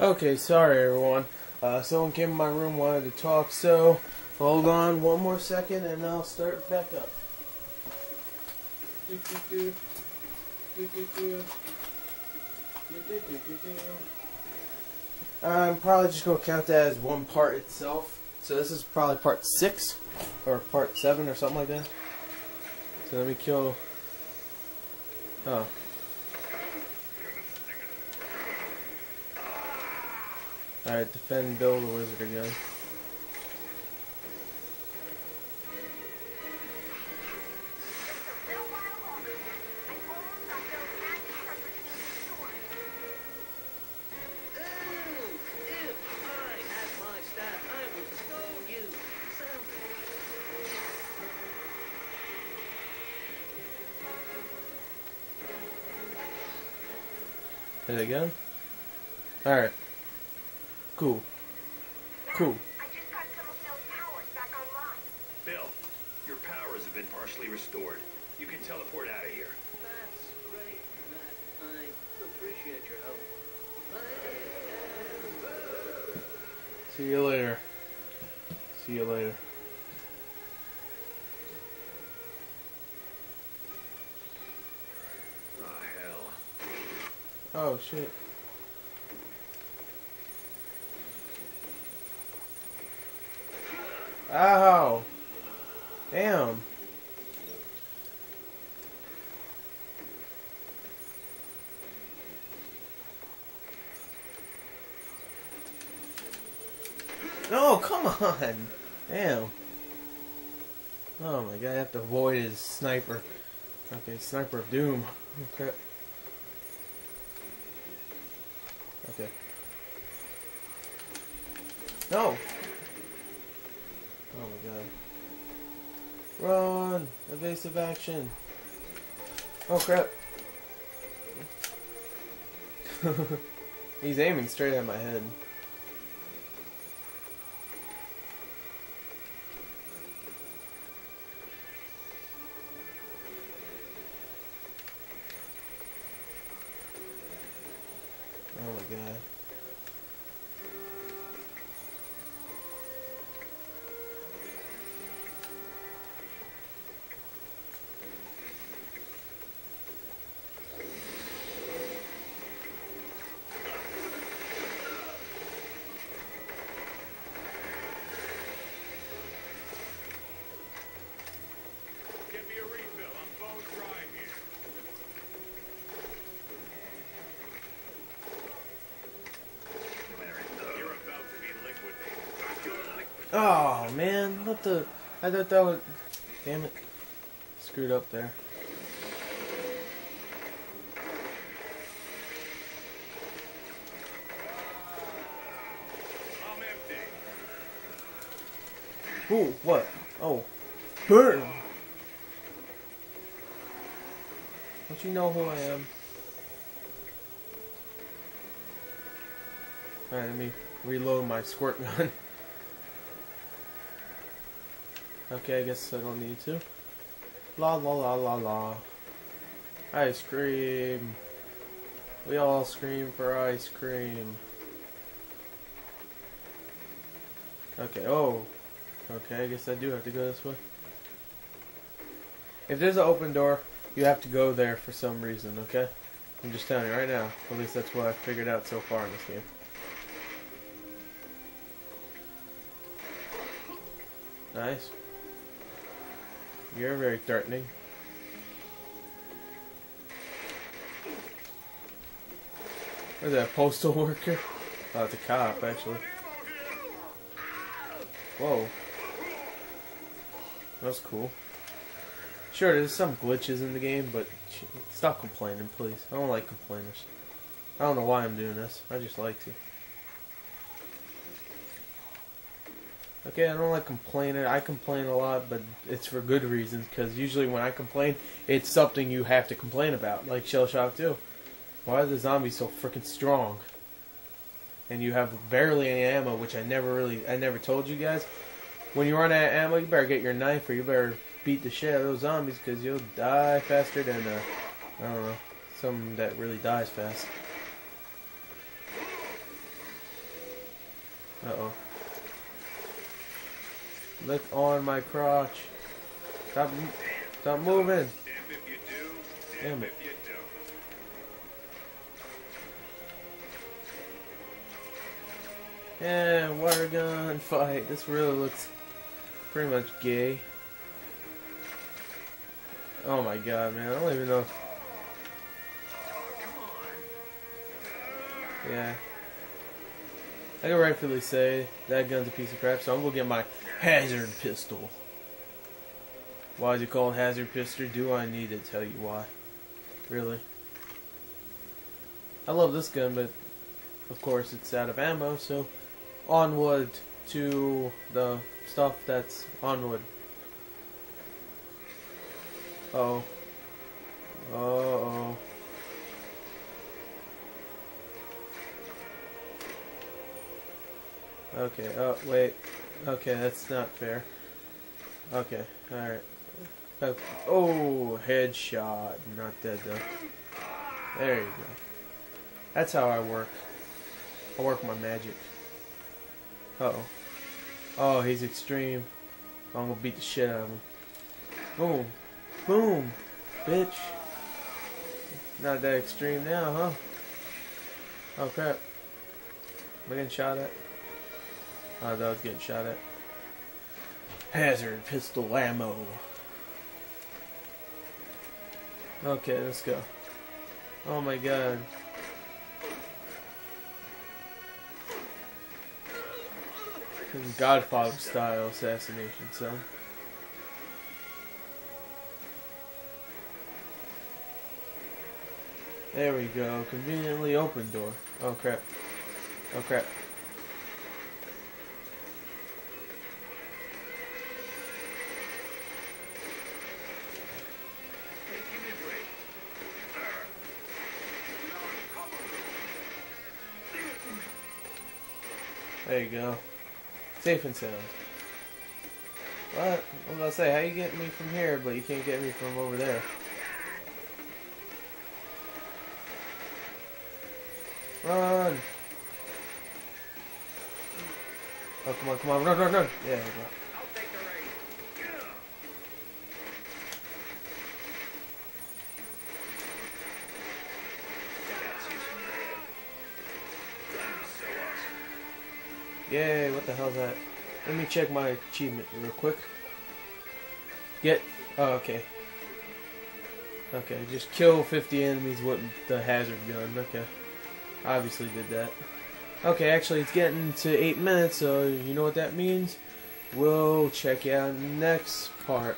Okay, sorry everyone. Uh, someone came in my room, wanted to talk, so hold on one more second and I'll start back up. I'm probably just going to count that as one part itself. So this is probably part 6 or part 7 or something like that. So let me kill... Oh. Alright, defend Bill the Wizard again. Hit it again. Alright. Back Cool. Bill, your powers have been partially restored. You can teleport out of here. That's great, Matt. I appreciate your help. See you later. See you later. Oh, hell. Oh shit. Ow! Damn. No, come on! Damn. Oh my god, I have to avoid his sniper. Okay, sniper of doom. Okay. Okay. No! Oh my god. Run! Evasive action! Oh crap! He's aiming straight at my head. Oh man, what the? I thought that was. Damn it. Screwed up there. Ooh, what? Oh. Burn! Don't you know who I am? Alright, let me reload my squirt gun. okay, I guess I don't need to. La la la la la. Ice cream. We all scream for ice cream. Okay, oh. Okay, I guess I do have to go this way. If there's an open door, you have to go there for some reason, okay? I'm just telling you right now. At least that's what I've figured out so far in this game. Nice. You're very threatening. Where's that postal worker? Uh, oh, it's a cop, actually. Whoa. That's cool. Sure, there's some glitches in the game, but stop complaining, please. I don't like complainers. I don't know why I'm doing this. I just like to. Okay, I don't like complaining. I complain a lot, but it's for good reasons. Because usually when I complain, it's something you have to complain about, like Shell Shock 2. Why are the zombies so freaking strong? And you have barely any ammo, which I never really, I never told you guys. When you run out of ammo, you better get your knife, or you better beat the shit out of those zombies, because you'll die faster than, uh, I don't know, someone that really dies fast. Uh oh. Lick on my crotch. Stop, stop moving. Damn it. Yeah, water gun fight. This really looks pretty much gay. Oh my god, man. I don't even know. Yeah. I can rightfully say that gun's a piece of crap, so I'm gonna get my hazard pistol. Why is it called hazard pistol? Do I need to tell you why? Really? I love this gun, but of course it's out of ammo, so onward to the stuff that's onward. Oh. Oh, oh. Okay, oh, wait. Okay, that's not fair. Okay, alright. Uh, Oh, headshot. Not dead, though. There you go. That's how I work. I work my magic. Uh oh. Oh, he's extreme. I'm gonna beat the shit out of him. Boom. Boom. Bitch. Not that extreme now, huh? Oh crap. Am I getting shot at? Oh, that was getting shot at. Hazard pistol ammo. Okay, let's go. Oh my god. Godfather style assassination, son. There we go. Conveniently open door. Oh crap. Oh crap. There you go. Safe and sound. What? I was gonna say, how you get me from here, but you can't get me from over there? Run! Oh, come on, come on, run, run, run! Yeah, Yay, what the hell's that? Let me check my achievement real quick. Get. Oh, okay. Okay, just kill 50 enemies with the hazard gun. Okay. Obviously did that. Okay, actually, it's getting to 8 minutes, so you know what that means? We'll check out next part.